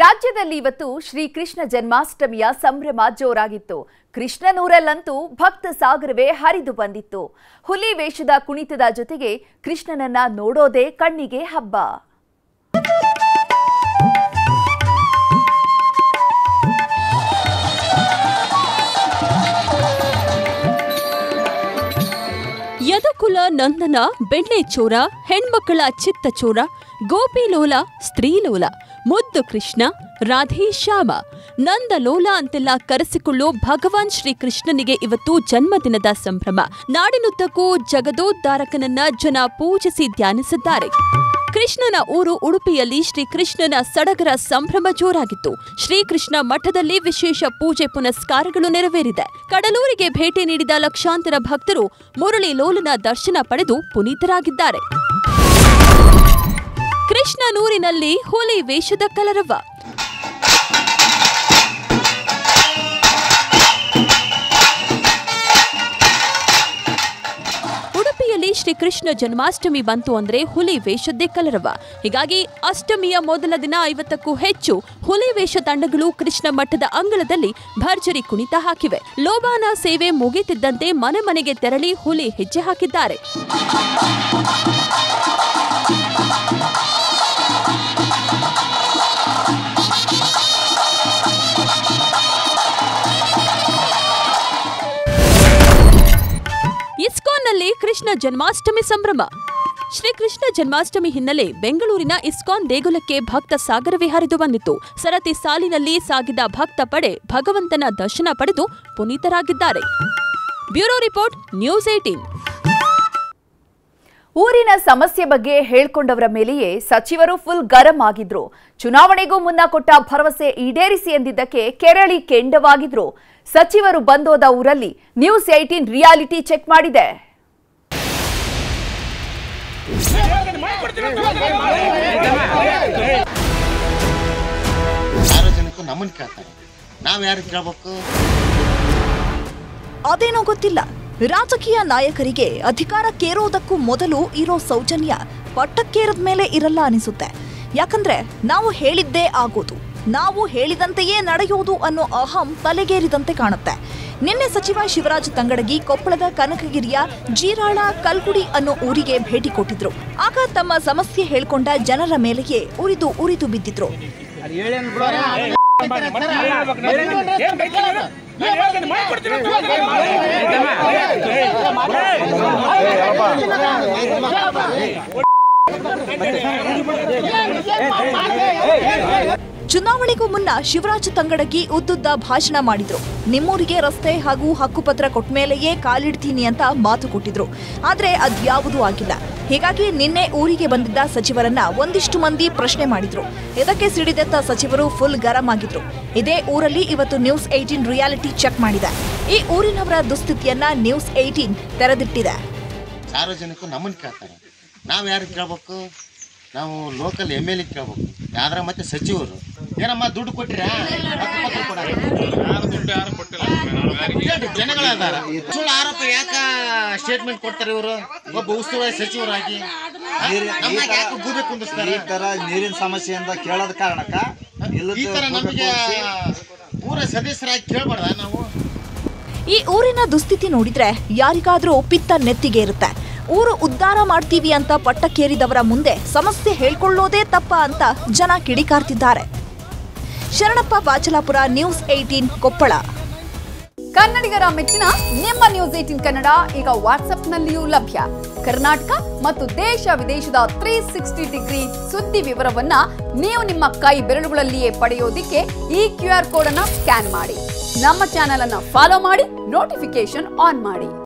ರಾಜ್ಯದಲ್ಲಿ ಇವತ್ತು ಶ್ರೀಕೃಷ್ಣ ಜನ್ಮಾಷ್ಟಮಿಯ ಸಂಭ್ರಮ ಜೋರಾಗಿತ್ತು. ಕೃಷ್ಣನೂರಲ್ಲಂತೂ ಭಕ್ತ ಸಾಗರವೇ ಹರಿದು ಬಂದಿತ್ತು. ಹುಲಿ ವೇಷದ ಕುಣಿತದ ಜೊತೆಗೆ ಕೃಷ್ಣನನ್ನ ನೋಡೋದೇ ಕಣ್ಣಿಗೆ ಹಬ್ಬ. ಯದುಕುಲ ನಂದನ, ಬೆಣ್ಣೆ ಚೋರ, ಹೆಣ್ಮಕ್ಕಳ ಚಿತ್ತ ಚೋರ ಗೋಪಿಲೋಲ ಸ್ತ್ರೀಲೋಲ ಮುದ್ದು ಕೃಷ್ಣ, ರಾಧೇ ಶ್ಯಾಮ. ನಂದಲೋಲ ಅಂತೆಲ್ಲ ಕರೆಸಿಕೊಳ್ಳೋ ಭಗವಾನ್ ಶ್ರೀ ಕೃಷ್ಣನಿಗೆ ಇವತ್ತು ಜನ್ಮದಿನದ ಸಂಭ್ರಮ. ನಾಡಿನುದ್ದಕ್ಕೂ ಜಗದೋದ್ಧಾರಕನನ್ನ ಜನ ಪೂಜಿಸಿ ಧ್ಯಾನಿಸಿದ್ದಾರೆ. ಕೃಷ್ಣನ ಊರು ಉಡುಪಿಯಲ್ಲಿ ಶ್ರೀಕೃಷ್ಣನ ಸಡಗರ ಸಂಭ್ರಮ ಜೋರಾಗಿತ್ತು. ಶ್ರೀಕೃಷ್ಣ ಮಠದಲ್ಲಿ ವಿಶೇಷ ಪೂಜೆ ಪುನಸ್ಕಾರಗಳು ನೆರವೇರಿದೆ. ಕಡಲೂರಿಗೆ ಭೇಟಿ ನೀಡಿದ ಲಕ್ಷಾಂತರ ಭಕ್ತರು ಮುರಳಿ ಲೋಲನ ದರ್ಶನ ಪಡೆದು ಪುನೀತರಾಗಿದ್ದಾರೆ. ಕೃಷ್ಣನೂರಿನಲ್ಲಿ ಹುಲಿ ವೇಷದ ಕಲರವ. ಉಡುಪಿಯಲ್ಲಿ ಶ್ರೀಕೃಷ್ಣ ಜನ್ಮಾಷ್ಟಮಿ ಬಂತು ಅಂದ್ರೆ ಹುಲಿ ವೇಷದ್ದೇ ಕಲರವ. ಹೀಗಾಗಿ ಅಷ್ಟಮಿಯ ಮೊದಲ ದಿನ ಐವತ್ತಕ್ಕೂ ಹೆಚ್ಚು ಹುಲಿ ವೇಷ ತಂಡಗಳು ಕೃಷ್ಣ ಮಠದ ಅಂಗಳದಲ್ಲಿ ಭರ್ಜರಿ ಕುಣಿತ ಹಾಕಿವೆ. ಲೋಬಾನ ಸೇವೆ ಮುಗಿತಿದ್ದಂತೆ ಮನೆ ಮನೆಗೆ ತೆರಳಿ ಹುಲಿ ಹೆಜ್ಜೆ ಹಾಕಿದ್ದಾರೆ. ಇಸ್ಕಾನ್ನಲ್ಲಿ ಕೃಷ್ಣ ಜನ್ಮಾಷ್ಟಮಿ ಸಂಭ್ರಮ. ಶ್ರೀಕೃಷ್ಣ ಜನ್ಮಾಷ್ಟಮಿ ಹಿನ್ನೆಲೆ ಬೆಂಗಳೂರಿನ ಇಸ್ಕಾನ್ ದೇಗುಲಕ್ಕೆ ಭಕ್ತ ಸಾಗರವೇ ಹರಿದು ಬಂದಿತು. ಸರತಿ ಸಾಲಿನಲ್ಲಿ ಸಾಗಿದ ಭಕ್ತ ಪಡೆ ಭಗವಂತನ ದರ್ಶನ ಪಡೆದು ಪುನೀತರಾಗಿದ್ದಾರೆ. ಬ್ಯೂರೋ ರಿಪೋರ್ಟ್, ನ್ಯೂಸ್ ಏಟೀನ್ ಊರಿನ ಸಮಸ್ಯೆ ಬಗ್ಗೆ ಹೇಳ್ಕೊಂಡವರ ಮೇಲೆಯೇ ಸಚಿವರು ಫುಲ್ ಗರಂ ಆಗಿದ್ರು. ಚುನಾವಣೆಗೂ ಮುನ್ನ ಕೊಟ್ಟ ಭರವಸೆ ಈಡೇರಿಸಿ ಎಂದಿದ್ದಕ್ಕೆ ಕೆರಳಿ ಕೆಂಡವಾಗಿದ್ರು. ಸಚಿವರು ಬಂದೋದ ಊರಲ್ಲಿ ನ್ಯೂಸ್ ಏಟೀನ್ ರಿಯಾಲಿಟಿ ಚೆಕ್ ಮಾಡಿದೆ. ನಮ್ಮನ್ನ ಕೇಳ್ತಾರೆ. ನಾವ್ ಯಾರು ಕೇಳ್ಬೇಕು? ಅದೇನೋ ಗೊತ್ತಿಲ್ಲ. ರಾಜಕೀಯ ನಾಯಕರಿಗೆ ಅಧಿಕಾರಕ್ಕೇರೋದಕ್ಕೂ ಮೊದಲು ಇರೋ ಸೌಜನ್ಯ ಪಟ್ಟಕ್ಕೇರದ ಮೇಲೆ ಇರಲ್ಲ ಅನಿಸುತ್ತೆ. ಯಾಕಂದ್ರೆ ನಾವು ಹೇಳಿದ್ದೇ ಆಗೋದು. ನಾವು ಹೇಳಿದಂತೆಯೇ ನಡೆಯೋದು ಅನ್ನೋ ಅಹಂ ತಲೆಗೇರಿದಂತೆ ಕಾಣುತ್ತೆ ನಿನ್ನೆ ಸಚಿವ ಶಿವರಾಜ್ ತಂಗಡಗಿ ಕೊಪ್ಪಳದ ಕನಕಗಿರಿಯ ಜೀರಾಳ ಕಲ್ಗುಡಿ ಅನ್ನೋ ಊರಿಗೆ ಭೇಟಿ ಕೊಟ್ಟಿದ್ರು ಆಗ ತಮ್ಮ ಸಮಸ್ಯೆ ಹೇಳ್ಕೊಂಡ ಜನರ ಮೇಲೆಯೇ ಉರಿದು ಉರಿದು ಬಿದ್ದಿದ್ರು ಚುನಾವಣೆಗೂ ಮುನ್ನ ಶಿವರಾಜ್ ತಂಗಡಗಿ ಉದ್ದುದ್ದ ಭಾಷಣ ಮಾಡಿದ್ರು. ನಿಮ್ಮೂರಿಗೆ ರಸ್ತೆ ಹಾಗೂ ಹಕ್ಕುಪತ್ರ ಕೊಟ್ಮೇಲೆಯೇ ಕಾಲಿಡ್ತೀನಿ ಅಂತ ಮಾತು ಕೊಟ್ಟಿದ್ರು. ಆದ್ರೆ ಅದ್ಯಾವುದೂ ಆಗಿಲ್ಲ. ಹೀಗಾಗಿ ನಿನ್ನೆ ಊರಿಗೆ ಬಂದಿದ್ದ ಸಚಿವರನ್ನ ಒಂದಿಷ್ಟು ಮಂದಿ ಪ್ರಶ್ನೆ ಮಾಡಿದ್ರು. ಇದಕ್ಕೆ ಸಿಡಿದೆತ್ತ ಸಚಿವರು ಫುಲ್ ಗರಂ ಆಗಿದ್ರು. ಇದೇ ಊರಲ್ಲಿ ಇವತ್ತು ನ್ಯೂಸ್ ಏಟೀನ್ ರಿಯಾಲಿಟಿ ಚೆಕ್ ಮಾಡಿದೆ. ಈ ಊರಿನವರ ದುಸ್ಥಿತಿಯನ್ನ ನ್ಯೂಸ್ ಏಟೀನ್ ತೆರೆದಿಟ್ಟಿದೆ. ಸಾರ್ವಜನಿಕರು ನಮ್ಮನ್ನು ಕೇಳ್ತಾರೆ. ನಾವು ಯಾರು ಕೇಳಬೇಕು? ನಾವು ಲೋಕಲ್ ಎಂ ಎಲ್ ಎ ಕೇಳ್ಬೇಕು. ಯಾವ್ದ್ರ ಮತ್ತೆ ಸಚಿವರು. ಏನಮ್ಮ ದುಡ್ಡು ಕೊಟ್ಟರೆ? ಜನಗಳ ಸುಳ್ಳು ಆರೋಪ ಯಾಕ ಸ್ಟೇಟ್ಮೆಂಟ್ ಕೊಡ್ತಾರೆ ಇವರು? ಒಬ್ಬ ಉಸ್ತುವಾರಿ ಸಚಿವರಾಗಿ. ನಮ್ಗೆ ಯಾಕೆ ಗೂಬೆ ಕುಂದಿಸ್ತಾರೆ? ಈ ತರ ನೀರಿನ ಸಮಸ್ಯೆಯಿಂದ ಕೇಳೋದ ಕಾರಣಕ್ಕ ಈ ತರ ನಮಗೆ ಊರ ಸದಸ್ಯರಾಗಿ ಕೇಳ್ಬಾರ್ದ ನಾವು? ಈ ಊರಿನ ದುಸ್ಥಿತಿ ನೋಡಿದ್ರೆ ಯಾರಿಗಾದ್ರೂ ಪಿತ್ತ ನೆತ್ತಿಗೆ ಇರುತ್ತೆ ಊರು ಉದ್ಧಾರ ಮಾಡ್ತೀವಿ ಅಂತ ಪಟ್ಟಕ್ಕೇರಿದವರ ಮುಂದೆ ಸಮಸ್ಯೆ ಹೇಳ್ಕೊಳ್ಳೋದೇ ತಪ್ಪ ಅಂತ ಜನ ಕಿಡಿಕಾರ್ತಿದ್ದಾರೆ. Sharanappa Bachalapur news eighteen Koppal. ಕನ್ನಡಿಗರ ಮೆಚ್ಚಿನ ನಿಮ್ಮ ನ್ಯೂಸ್ ಏಟಿನ್ ಕನ್ನಡ ಈಗ ವಾಟ್ಸ್ಆಪ್ನಲ್ಲಿಯೂ ಲಭ್ಯ. ಕರ್ನಾಟಕ ಮತ್ತು ದೇಶ ವಿದೇಶದ ತ್ರೀ ಸಿಕ್ಸ್ಟಿ ಡಿಗ್ರಿ ಸುದ್ದಿ ವಿವರವನ್ನ ನೀವು ನಿಮ್ಮ ಕೈ ಬೆರಳುಗಳಲ್ಲಿಯೇ ಪಡೆಯೋದಿಕ್ಕೆ ಈ ಕ್ಯೂ ಆರ್ ಕೋಡ್ ಅನ್ನ ಸ್ಕ್ಯಾನ್ ಮಾಡಿ. ನಮ್ಮ ಚಾನೆಲ್ ಅನ್ನ ಫಾಲೋ ಮಾಡಿ ನೋಟಿಫಿಕೇಶನ್ ಆನ್ ಮಾಡಿ.